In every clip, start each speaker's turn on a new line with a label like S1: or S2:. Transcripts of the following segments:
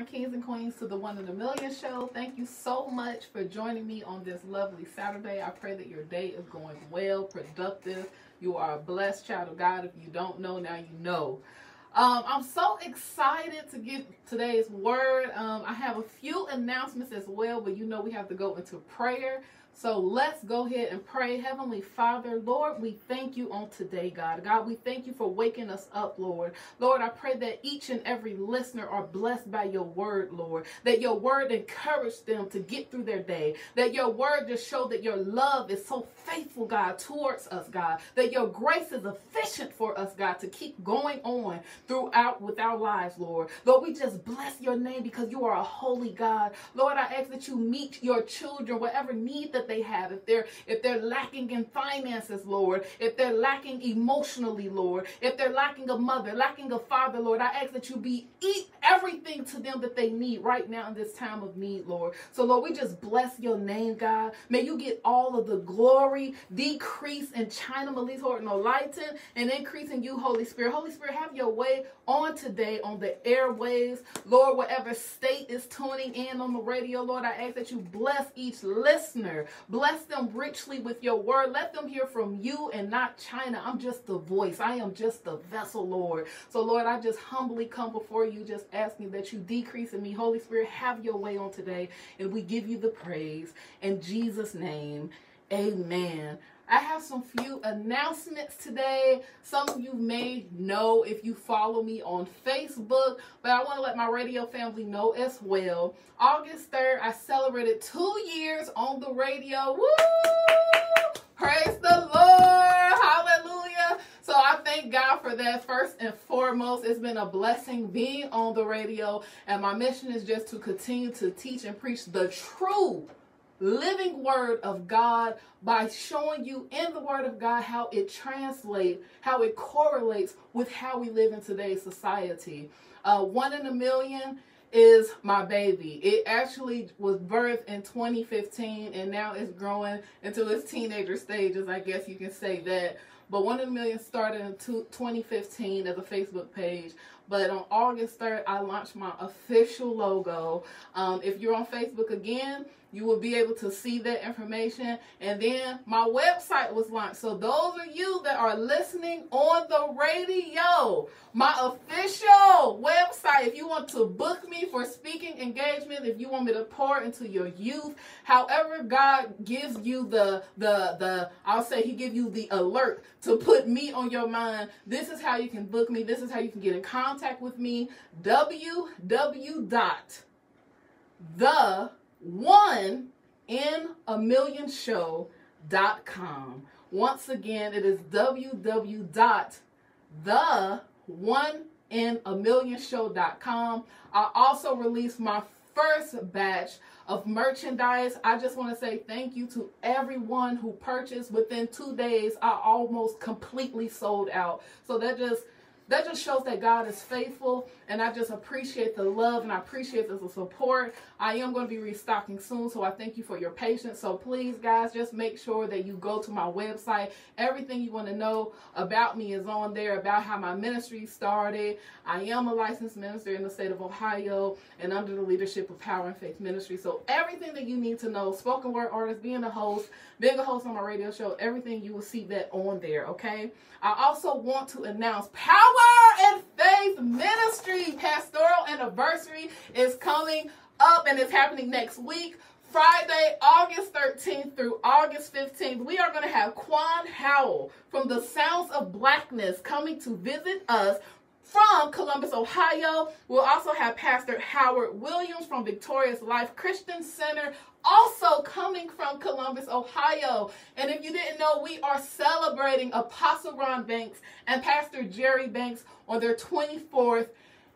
S1: my kings and queens, to the One in a Million show. Thank you so much for joining me on this lovely Saturday. I pray that your day is going well, productive. You are a blessed child of God. If you don't know, now you know. Um, I'm so excited to get today's word. Um, I have a few announcements as well, but you know we have to go into prayer. So let's go ahead and pray. Heavenly Father, Lord, we thank you on today, God. God, we thank you for waking us up, Lord. Lord, I pray that each and every listener are blessed by your word, Lord. That your word encourage them to get through their day. That your word just show that your love is so faithful, God, towards us, God. That your grace is efficient for us, God, to keep going on throughout with our lives, Lord. Lord, we just bless your name because you are a holy God. Lord, I ask that you meet your children, whatever need that they have, if they're if they're lacking in finances, Lord, if they're lacking emotionally, Lord, if they're lacking a mother, lacking a father, Lord, I ask that you be eat everything to them that they need right now in this time of need, Lord. So Lord, we just bless your name, God. May you get all of the glory, decrease in China Melise Horton Lighten, and increase in you, Holy Spirit. Holy Spirit, have your way on today on the airwaves. Lord, whatever state is tuning in on the radio, Lord, I ask that you bless each listener. Bless them richly with your word. Let them hear from you and not China. I'm just the voice. I am just the vessel, Lord. So, Lord, I just humbly come before you, just asking that you decrease in me. Holy Spirit, have your way on today. And we give you the praise. In Jesus' name, amen. I have some few announcements today. Some of you may know if you follow me on Facebook, but I want to let my radio family know as well. August 3rd, I celebrated two years on the radio. Woo! Praise the Lord! Hallelujah! So I thank God for that first and foremost. It's been a blessing being on the radio, and my mission is just to continue to teach and preach the truth living word of God by showing you in the word of God how it translates, how it correlates with how we live in today's society. Uh, one in a million is my baby. It actually was birthed in 2015 and now it's growing into its teenager stages. I guess you can say that. But One in a Million started in 2015 as a Facebook page. But on August 3rd, I launched my official logo. Um, if you're on Facebook again, you will be able to see that information. And then my website was launched. So those of you that are listening on the radio, my official website, if you want to book me for speaking engagement, if you want me to pour into your youth, however God gives you the the the I'll say he give you the alert to put me on your mind. This is how you can book me. This is how you can get in contact with me. www dot the one in a million show.com. Once again, it is www.the one in a million show.com. I also released my first batch of merchandise. I just want to say thank you to everyone who purchased within two days. I almost completely sold out. So that just that just shows that God is faithful and I just appreciate the love and I appreciate the support. I am going to be restocking soon, so I thank you for your patience. So please, guys, just make sure that you go to my website. Everything you want to know about me is on there, about how my ministry started. I am a licensed minister in the state of Ohio and under the leadership of Power and Faith Ministry. So everything that you need to know, spoken word artist, being a host, being a host on my radio show, everything you will see that on there, okay? I also want to announce Power and Faith Ministry pastoral anniversary is coming up and it's happening next week. Friday, August 13th through August 15th, we are going to have Quan Howell from the Sounds of Blackness coming to visit us from Columbus, Ohio. We'll also have Pastor Howard Williams from Victorious Life Christian Center also coming from Columbus, Ohio. And if you didn't know, we are celebrating Apostle Ron Banks and Pastor Jerry Banks on their 24th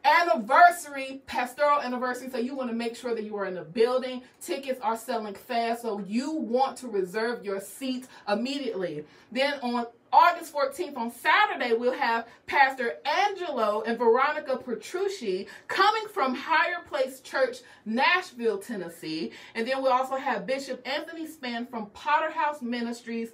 S1: anniversary, pastoral anniversary. So you want to make sure that you are in the building. Tickets are selling fast, so you want to reserve your seat immediately. Then on August 14th on Saturday, we'll have Pastor Angelo and Veronica Petrucci coming from Higher Place Church, Nashville, Tennessee. And then we'll also have Bishop Anthony Span from Potter House Ministries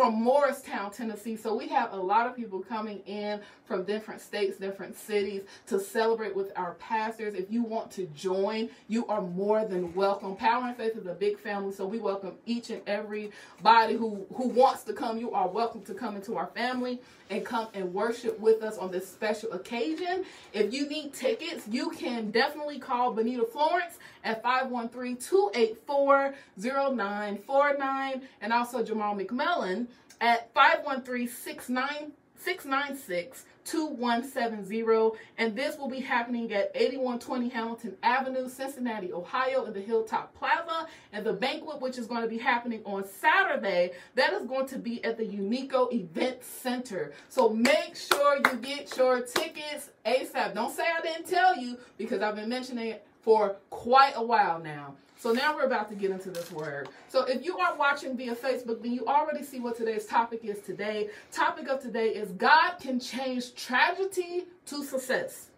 S1: from Morristown, Tennessee. So we have a lot of people coming in from different states, different cities to celebrate with our pastors. If you want to join, you are more than welcome. Power and Faith is a big family, so we welcome each and every body who, who wants to come. You are welcome to come into our family and come and worship with us on this special occasion. If you need tickets, you can definitely call Benita Florence at 513-284-0949 and also Jamal McMillan at 513-696 2170 and this will be happening at 8120 Hamilton Avenue, Cincinnati, Ohio in the Hilltop Plaza and the banquet which is going to be happening on Saturday that is going to be at the Unico Event Center. So make sure you get your tickets ASAP. Don't say I didn't tell you because I've been mentioning it for quite a while now. So now we're about to get into this word. So if you are watching via Facebook, then you already see what today's topic is today. Topic of today is God can change tragedy to success.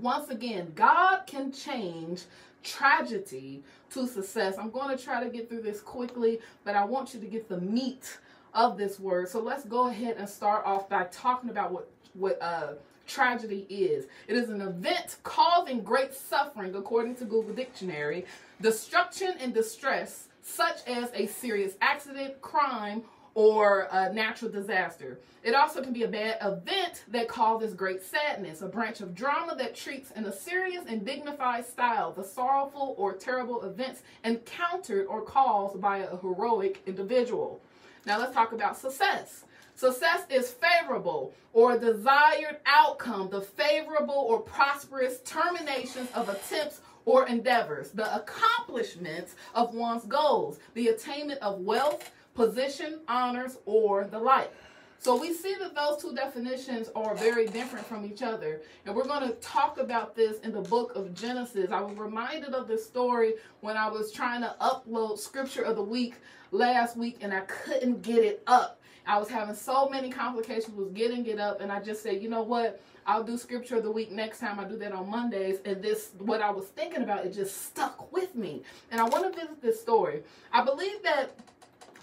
S1: Once again, God can change tragedy to success. I'm going to try to get through this quickly, but I want you to get the meat of this word. So let's go ahead and start off by talking about what what uh tragedy is. It is an event causing great suffering, according to Google Dictionary, destruction and distress, such as a serious accident, crime, or a natural disaster. It also can be a bad event that causes great sadness, a branch of drama that treats in a serious and dignified style the sorrowful or terrible events encountered or caused by a heroic individual. Now let's talk about success. Success is favorable or desired outcome, the favorable or prosperous terminations of attempts or endeavors, the accomplishments of one's goals, the attainment of wealth, position, honors, or the like. So we see that those two definitions are very different from each other. And we're going to talk about this in the book of Genesis. I was reminded of this story when I was trying to upload scripture of the week last week and I couldn't get it up. I was having so many complications with getting it up, and I just said, you know what? I'll do scripture of the week next time. I do that on Mondays. And this, what I was thinking about, it just stuck with me. And I want to visit this story. I believe that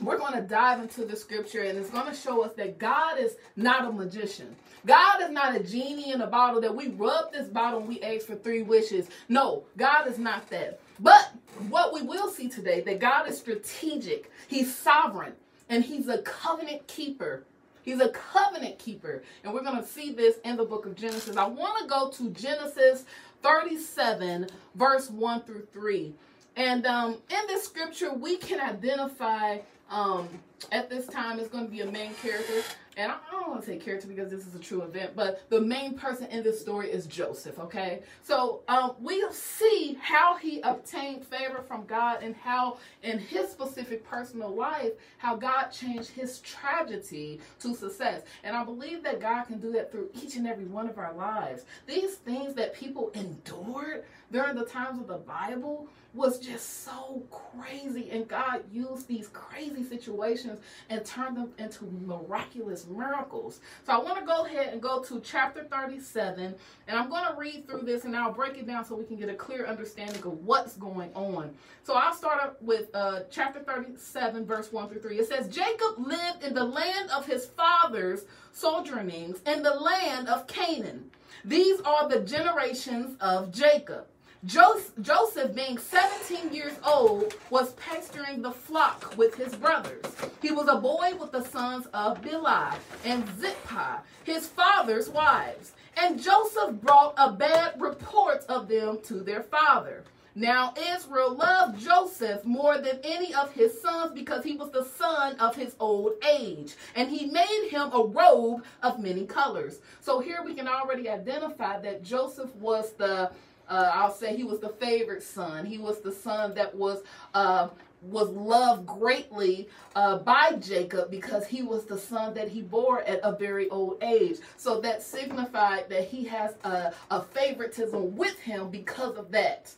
S1: we're going to dive into the scripture and it's going to show us that God is not a magician. God is not a genie in a bottle that we rub this bottle and we ask for three wishes. No, God is not that. But what we will see today that God is strategic. He's sovereign and he's a covenant keeper. He's a covenant keeper. And we're going to see this in the book of Genesis. I want to go to Genesis 37, verse 1 through 3. And um, in this scripture, we can identify um, at this time, it's going to be a main character. And I, don't want to say character because this is a true event, but the main person in this story is Joseph, okay? So um, we'll see how he obtained favor from God and how in his specific personal life, how God changed his tragedy to success. And I believe that God can do that through each and every one of our lives. These things that people endured during the times of the Bible was just so crazy. And God used these crazy situations and turned them into miraculous miracles. So I want to go ahead and go to chapter 37. And I'm going to read through this and I'll break it down so we can get a clear understanding of what's going on. So I'll start up with uh, chapter 37, verse 1 through 3. It says, Jacob lived in the land of his father's sojournings in the land of Canaan. These are the generations of Jacob. Joseph, being 17 years old, was pasturing the flock with his brothers. He was a boy with the sons of Bilhah and Zilpah, his father's wives. And Joseph brought a bad report of them to their father. Now Israel loved Joseph more than any of his sons because he was the son of his old age. And he made him a robe of many colors. So here we can already identify that Joseph was the uh, I'll say he was the favorite son. He was the son that was uh, was loved greatly uh, by Jacob because he was the son that he bore at a very old age. So that signified that he has a, a favoritism with him because of that.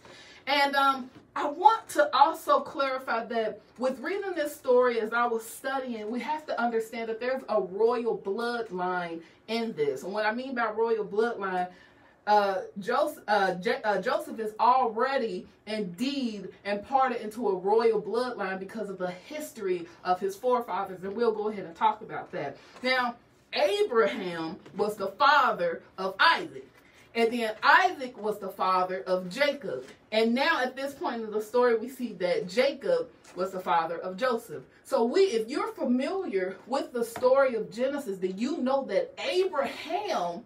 S1: And um, I want to also clarify that with reading this story as I was studying, we have to understand that there's a royal bloodline in this. And what I mean by royal bloodline, uh, Joseph, uh, J- uh, Joseph is already indeed imparted into a royal bloodline because of the history of his forefathers, and we'll go ahead and talk about that. Now, Abraham was the father of Isaac. And then Isaac was the father of Jacob. And now at this point in the story, we see that Jacob was the father of Joseph. So we if you're familiar with the story of Genesis, then you know that Abraham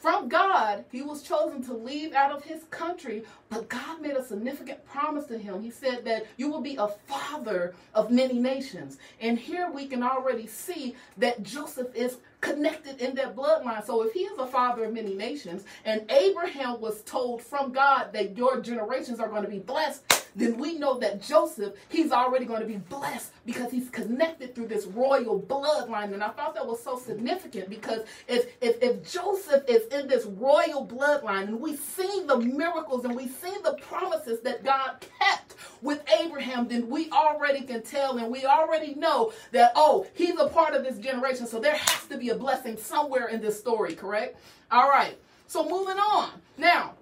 S1: from God, he was chosen to leave out of his country, but God made a significant promise to him. He said that you will be a father of many nations. And here we can already see that Joseph is connected in that bloodline. So if he is a father of many nations, and Abraham was told from God that your generations are going to be blessed, then we know that Joseph, he's already going to be blessed because he's connected through this royal bloodline. And I thought that was so significant because if if, if Joseph is in this royal bloodline and we see the miracles and we see the promises that God kept with Abraham, then we already can tell and we already know that, oh, he's a part of this generation. So there has to be a blessing somewhere in this story, correct? All right. So moving on. Now,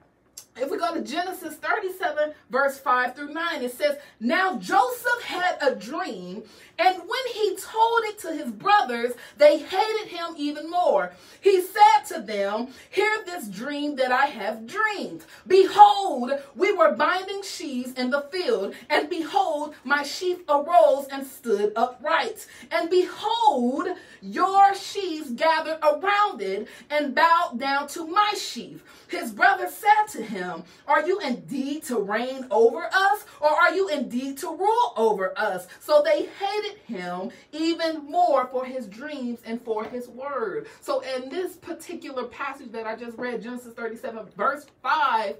S1: if we go to Genesis 37, verse 5 through 9, it says, Now Joseph had a dream, and when he told it to his brothers, they hated him even more. He said to them, Hear this dream that I have dreamed. Behold, we were binding sheaves in the field, and behold, my sheaf arose and stood upright. And behold, your sheaves gathered around it and bowed down to my sheaf. His brother said to him, Are you indeed to reign over us, or are you indeed to rule over us? So they hated him even more for his dreams and for his word. So, in this particular passage that I just read, Genesis 37, verse 5,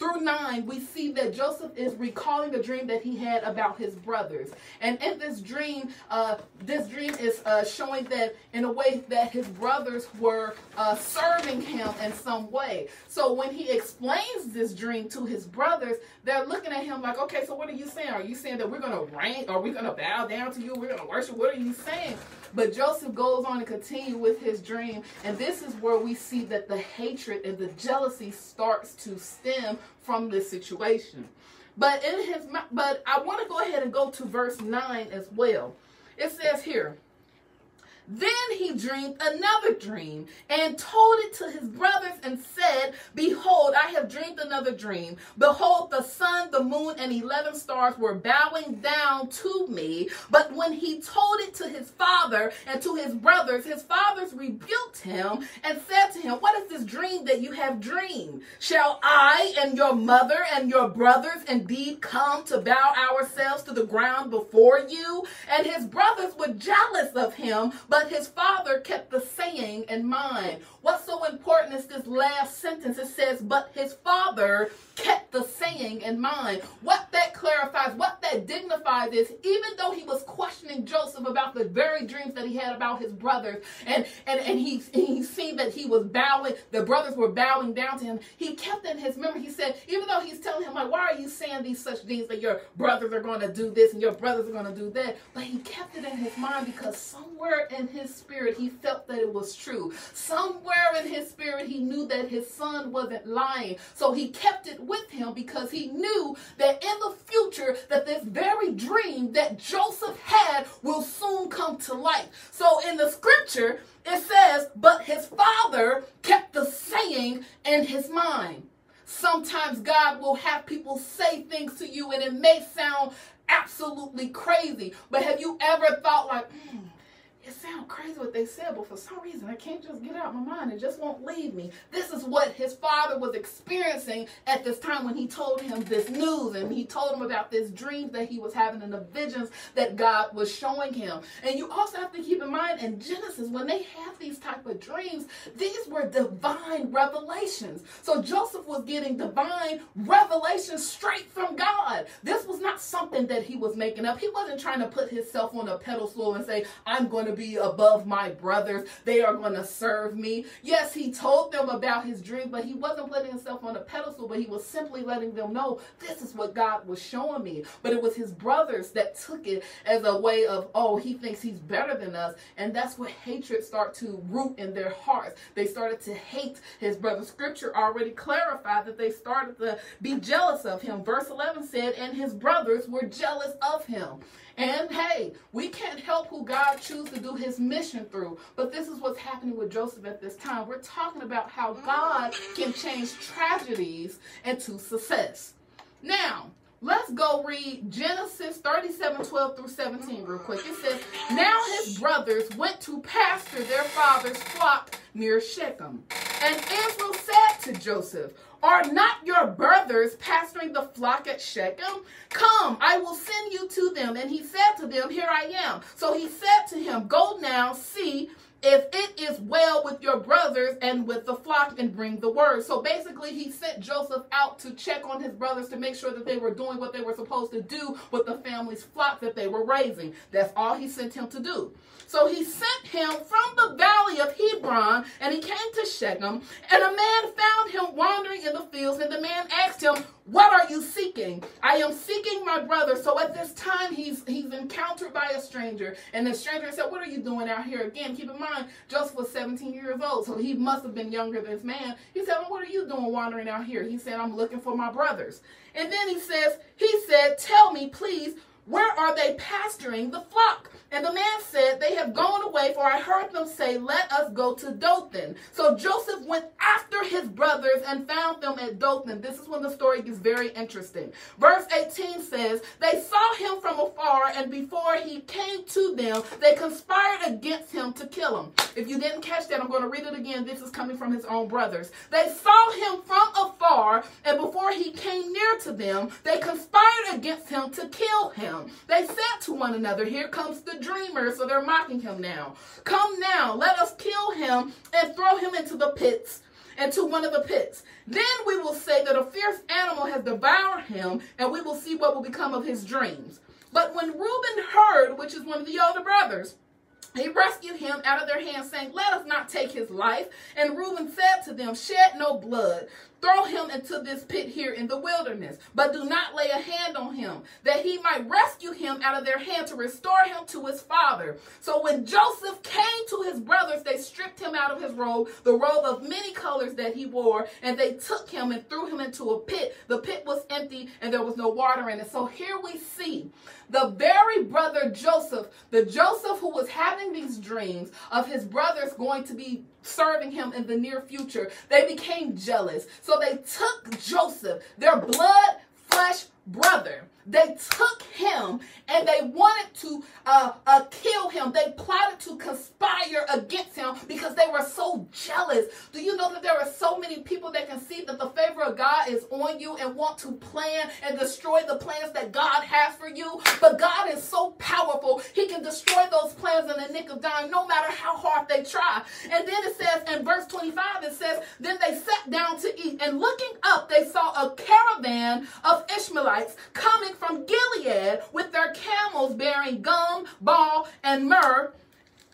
S1: through 9, we see that Joseph is recalling a dream that he had about his brothers. And in this dream, uh, this dream is uh, showing that in a way that his brothers were uh, serving him in some way. So when he explains this dream to his brothers, they're looking at him like, okay, so what are you saying? Are you saying that we're going to rank? Are we going to bow down to you? We're going to worship? What are you saying? But Joseph goes on to continue with his dream. And this is where we see that the hatred and the jealousy starts to stem from this situation. But in his but I want to go ahead and go to verse 9 as well. It says here, then he dreamed another dream and told it to his brothers and said, Behold, I have dreamed another dream. Behold, the sun, the moon, and 11 stars were bowing down to me. But when he told it to his father and to his brothers, his fathers rebuked him and said to him, What is this dream that you have dreamed? Shall I and your mother and your brothers indeed come to bow ourselves to the ground before you? And his brothers were jealous of him, but but his father kept the saying in mind. What's so important is this last sentence. It says, but his father saying in mind. What that clarifies, what that dignifies is, even though he was questioning Joseph about the very dreams that he had about his brothers, and and and he he seen that he was bowing, the brothers were bowing down to him. He kept in his memory. He said, even though he's telling him like, why are you saying these such things that your brothers are going to do this and your brothers are going to do that? But he kept it in his mind because somewhere in his spirit he felt that it was true. Somewhere in his spirit he knew that his son wasn't lying. So he kept it with him because he knew that in the future that this very dream that Joseph had will soon come to light. So in the scripture, it says, but his father kept the saying in his mind. Sometimes God will have people say things to you and it may sound absolutely crazy, but have you ever thought like, mm, it sounds crazy what they said, but for some reason I can't just get out my mind. It just won't leave me. This is what his father was experiencing at this time when he told him this news and he told him about this dreams that he was having and the visions that God was showing him. And you also have to keep in mind in Genesis, when they have these type of dreams, these were divine revelations. So Joseph was getting divine revelations straight from God. This was not something that he was making up. He wasn't trying to put himself on a pedestal and say, I'm going to to above my brothers. They are going to serve me. Yes, he told them about his dream, but he wasn't putting himself on a pedestal, but he was simply letting them know this is what God was showing me. But it was his brothers that took it as a way of, oh, he thinks he's better than us. And that's what hatred start to root in their hearts. They started to hate his brother. Scripture already clarified that they started to be jealous of him. Verse 11 said, and his brothers were jealous of him. And hey, we can't help who God chooses to do his mission through. But this is what's happening with Joseph at this time. We're talking about how mm. God can change tragedies into success. Now, let's go read Genesis 37 12 through 17 real quick. It says, Now his brothers went to pasture their father's flock near Shechem. And Israel said to Joseph, are not your brothers pasturing the flock at Shechem? Come, I will send you to them. And he said to them, Here I am. So he said to him, Go now, see if it is well with your brothers and with the flock and bring the word. So basically, he sent Joseph out to check on his brothers to make sure that they were doing what they were supposed to do with the family's flock that they were raising. That's all he sent him to do. So he sent him from the valley of Hebron, and he came to Shechem, and a man found him wandering in the fields, and the man asked him, what are you seeking? I am seeking my brother. So at this time, he's he's encountered by a stranger. And the stranger said, What are you doing out here? Again, keep in mind, Joseph was 17 years old. So he must have been younger than this man. He said, well, What are you doing wandering out here? He said, I'm looking for my brothers. And then he says, He said, Tell me, please, where are they pasturing the flock? And the man said, They have gone away, for I heard them say, Let us go to Dothan. So Joseph went after his brothers and found them at Dothan. This is when the story gets very interesting. Verse 18 says, They saw him from afar, and before he came to them, they conspired against him to kill him. If you didn't catch that, I'm going to read it again. This is coming from his own brothers. They saw him from afar, and before he came near to them, they conspired against him to kill him. They said to one another, Here comes the dreamer. So they're mocking him now. Come now, let us kill him and throw him into the pits into one of the pits. Then we will say that a fierce animal has devoured him, and we will see what will become of his dreams. But when Reuben heard, which is one of the older brothers, he rescued him out of their hands, saying, Let us not take his life. And Reuben said to them, Shed no blood. Throw him into this pit here in the wilderness, but do not lay a hand on him, that he might rescue him out of their hand to restore him to his father. So when Joseph came to his brothers, they stripped him out of his robe, the robe of many colors that he wore, and they took him and threw him into a pit. The pit was empty and there was no water in it. So here we see the very brother Joseph, the Joseph who was having these dreams of his brothers going to be serving him in the near future, they became jealous. So they took Joseph, their blood, flesh brother, they took him and they wanted to uh, uh, kill him. They plotted to conspire against him because they were so jealous. Do you know that there are so many people that can see that the favor of God is on you and want to plan and destroy the plans that God has for you? But God is so powerful, He can destroy those plans in the nick of time, no matter how hard they try. And then it says in verse 25, it says, Then they sat down to eat, and looking up, they saw a caravan of Ishmaelites coming from Gilead with their camels bearing gum, balm, and myrrh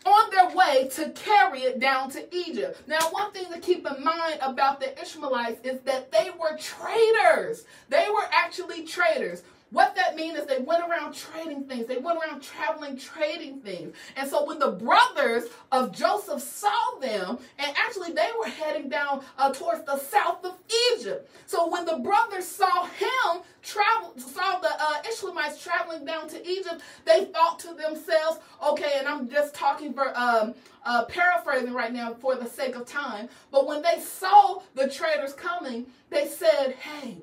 S1: on their way to carry it down to Egypt. Now, one thing to keep in mind about the Ishmaelites is that they were traders. They were actually traders. What that means is they went around trading things. They went around traveling, trading things. And so when the brothers of Joseph saw them, and actually they were heading down uh, towards the south of Egypt. So when the brothers saw him travel, saw the uh, Ishmaelites traveling down to Egypt, they thought to themselves, okay, and I'm just talking for um, uh, paraphrasing right now for the sake of time. But when they saw the traders coming, they said, hey,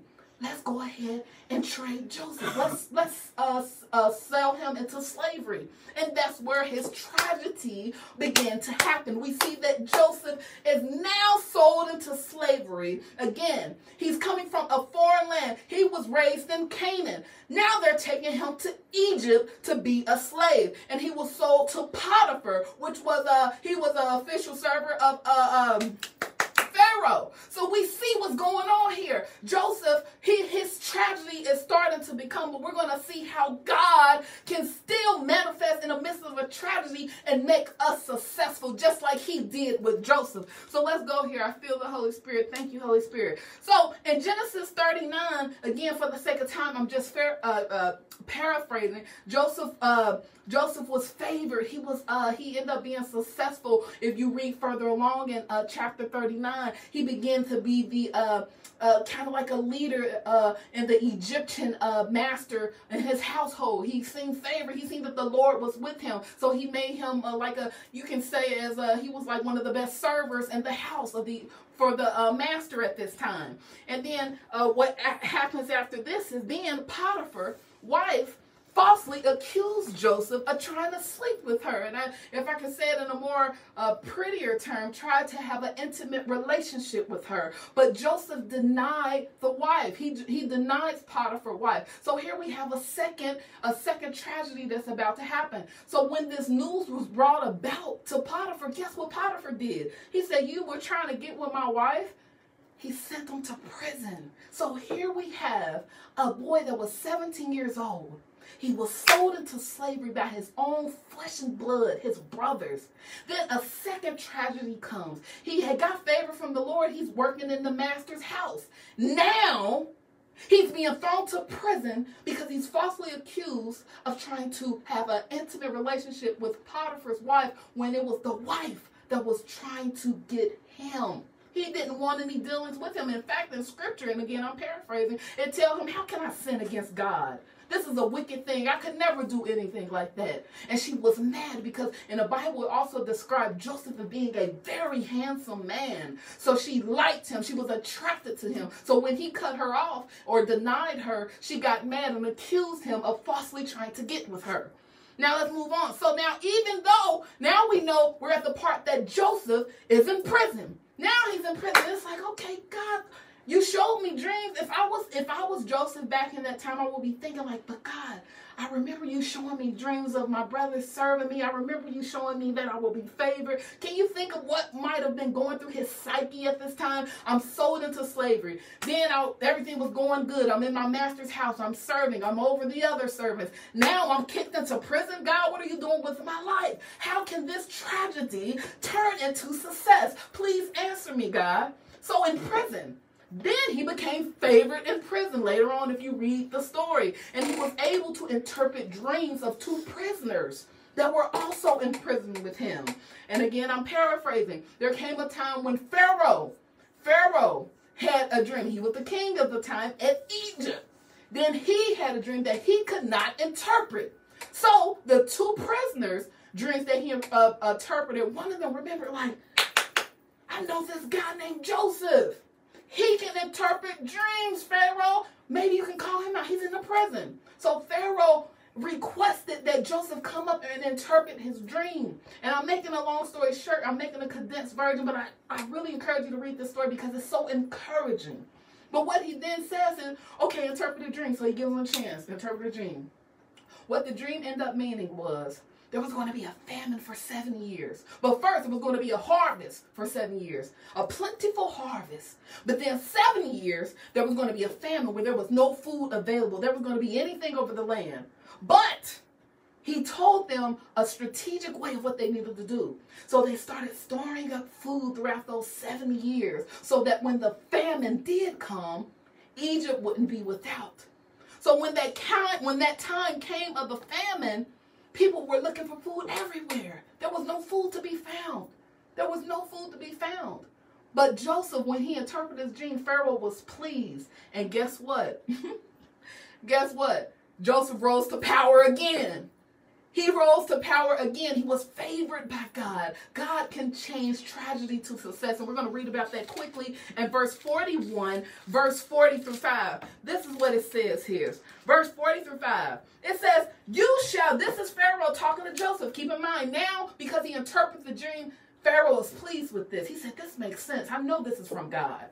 S1: let's go ahead and trade Joseph. Let's let's uh, uh, sell him into slavery, and that's where his tragedy began to happen. We see that Joseph is now sold into slavery again. He's coming from a foreign land. He was raised in Canaan. Now they're taking him to Egypt to be a slave, and he was sold to Potiphar, which was a he was an official server of uh, um Pharaoh. So we see what's going on here. Joseph, he, his tragedy is starting to become, but we're going to see how God can still manifest in the midst of a tragedy and make us successful, just like he did with Joseph. So let's go here. I feel the Holy Spirit. Thank you, Holy Spirit. So in Genesis 39, again, for the sake of time, I'm just fair, uh, uh, paraphrasing. Joseph, uh, Joseph was favored. He was, uh, he ended up being successful. If you read further along in uh, chapter 39, he began to be the uh, uh, kind of like a leader uh, in the Egyptian uh, master in his household. He seen favor. He seen that the Lord was with him. So he made him uh, like a, you can say as a, he was like one of the best servers in the house of the for the uh, master at this time. And then uh, what happens after this is then Potiphar, wife, falsely accused Joseph of trying to sleep with her. And I, if I can say it in a more uh, prettier term, tried to have an intimate relationship with her. But Joseph denied the wife. He, he denies Potiphar's wife. So here we have a second, a second tragedy that's about to happen. So when this news was brought about to Potiphar, guess what Potiphar did? He said, you were trying to get with my wife? He sent them to prison. So here we have a boy that was 17 years old he was sold into slavery by his own flesh and blood, his brothers. Then a second tragedy comes. He had got favor from the Lord. He's working in the master's house. Now, he's being thrown to prison because he's falsely accused of trying to have an intimate relationship with Potiphar's wife when it was the wife that was trying to get him. He didn't want any dealings with him. In fact, in scripture, and again, I'm paraphrasing, it tells him, How can I sin against God? This is a wicked thing. I could never do anything like that. And she was mad because in the Bible it also described Joseph as being a very handsome man. So she liked him. She was attracted to him. So when he cut her off or denied her, she got mad and accused him of falsely trying to get with her. Now let's move on. So now, even though now we know we're at the part that Joseph is in prison. Now he's in prison. It's like, okay, God, you showed me dreams. If I was if I was Joseph back in that time, I would be thinking like, but God, I remember you showing me dreams of my brothers serving me. I remember you showing me that I will be favored. Can you think of what might have been going through his psyche at this time? I'm sold into slavery. Then I, everything was going good. I'm in my master's house. I'm serving. I'm over the other servants. Now I'm kicked into prison. God, what are you doing with my life? How can this tragedy turn into success? Please answer me, God. So in prison, then he became favored in prison later on, if you read the story. And he was able to interpret dreams of two prisoners that were also in prison with him. And again, I'm paraphrasing. There came a time when Pharaoh, Pharaoh had a dream. He was the king of the time at Egypt. Then he had a dream that he could not interpret. So the two prisoners' dreams that he uh, interpreted, one of them remembered, like, I know this guy named Joseph. He can interpret dreams, Pharaoh. Maybe you can call him out. He's in the prison. So Pharaoh requested that Joseph come up and interpret his dream. And I'm making a long story short. I'm making a condensed version, but I, I really encourage you to read this story because it's so encouraging. But what he then says is, okay, interpret a dream. So he gives him a chance interpret a dream. What the dream ended up meaning was there was going to be a famine for seven years. But first, it was going to be a harvest for seven years, a plentiful harvest. But then, seven years, there was going to be a famine where there was no food available. There was going to be anything over the land. But he told them a strategic way of what they needed to do. So they started storing up food throughout those seven years so that when the famine did come, Egypt wouldn't be without. So when that when that time came of the famine, People were looking for food everywhere. There was no food to be found. There was no food to be found. But Joseph, when he interpreted his dream, Pharaoh was pleased. And guess what? guess what? Joseph rose to power again. He rose to power again. He was favored by God. God can change tragedy to success. And we're going to read about that quickly in verse 41, verse 40 through 5. This is what it says here. Verse 40 through 5. It says, You shall, this is Pharaoh talking to Joseph. Keep in mind now, because he interprets the dream, Pharaoh is pleased with this. He said, This makes sense. I know this is from God.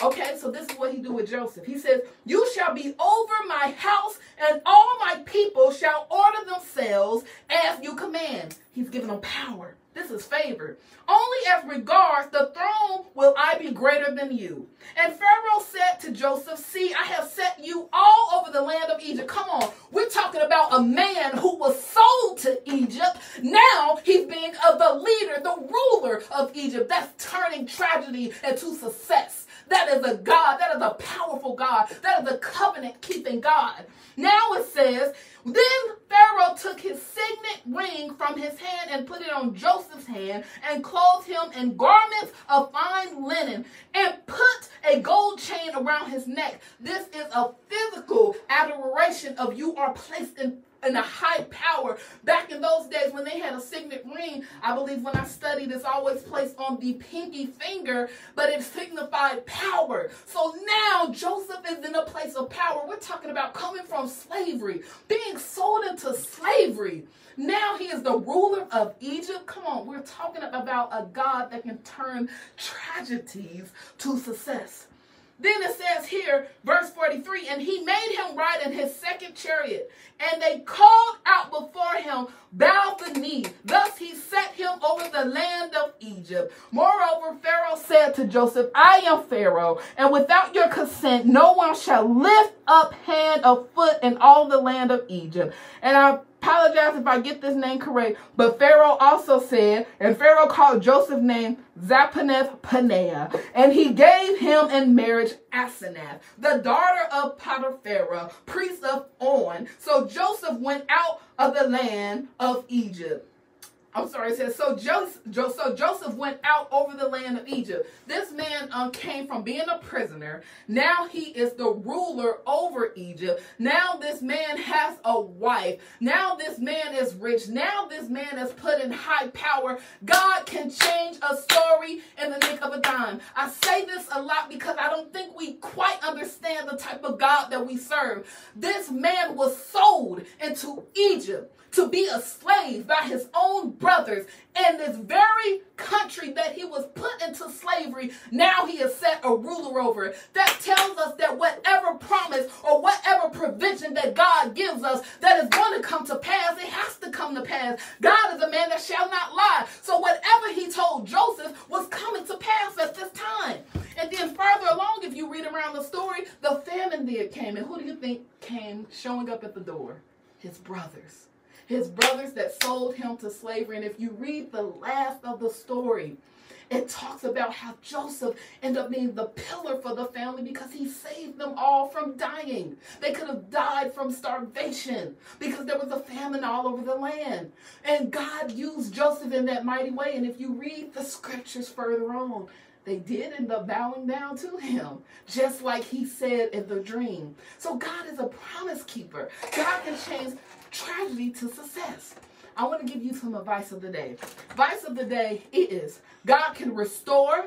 S1: Okay, so this is what he do with Joseph. He says, You shall be over my house, and all my people shall order themselves as you command. He's giving them power. This is favor. Only as regards the throne will I be greater than you. And Pharaoh said to Joseph, See, I have set you all over the land of Egypt. Come on, we're talking about a man who was sold to Egypt. Now he's being of the leader, the ruler of Egypt. That's turning tragedy into success. That is a God. That is a powerful God. That is a covenant keeping God. Now it says, then Pharaoh took his signet ring from his hand and put it on Joseph's hand and clothed him in garments of fine linen and put a gold chain around his neck. This is a physical adoration of you are placed in in a high power. Back in those days when they had a signet ring, I believe when I studied, it's always placed on the pinky finger, but it signified power. So now Joseph is in a place of power. We're talking about coming from slavery, being sold into slavery. Now he is the ruler of Egypt. Come on, we're talking about a God that can turn tragedies to success. Then it says here, verse 43, and he made him ride in his second chariot, and they called out before him, bow the knee. Thus he set him over the land of Egypt. Moreover, Pharaoh said to Joseph, I am Pharaoh, and without your consent, no one shall lift up hand or foot in all the land of Egypt. And I apologize if I get this name correct, but Pharaoh also said, and Pharaoh called Joseph's name Zaphenath Paneah, and he gave him in marriage Asenath, the daughter of Potiphera, priest of On. So Joseph went out of the land of Egypt. I'm sorry, it says, so Joseph, so Joseph went out over the land of Egypt. This man um, came from being a prisoner. Now he is the ruler over Egypt. Now this man has a wife. Now this man is rich. Now this man is put in high power. God can change a story in the nick of a dime. I say this a lot because I don't think we quite understand the type of God that we serve. This man was sold into Egypt to be a slave by his own brothers in this very country that he was put into slavery. Now he is set a ruler over. it. That tells us that whatever promise or whatever provision that God gives us that is going to come to pass, it has to come to pass. God is a man that shall not lie. So whatever he told Joseph was coming to pass at this time. And then further along, if you read around the story, the famine there came. And who do you think came showing up at the door? His brothers his brothers that sold him to slavery. And if you read the last of the story, it talks about how Joseph ended up being the pillar for the family because he saved them all from dying. They could have died from starvation because there was a famine all over the land. And God used Joseph in that mighty way. And if you read the scriptures further on, they did end up bowing down to him, just like he said in the dream. So God is a promise keeper. God can change tragedy to success. I want to give you some advice of the day. Advice of the day is God can restore,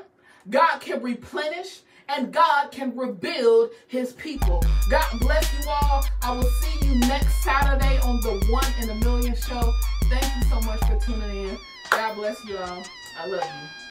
S1: God can replenish, and God can rebuild his people. God bless you all. I will see you next Saturday on the One in a Million show. Thank you so much for tuning in. God bless you all. I love you.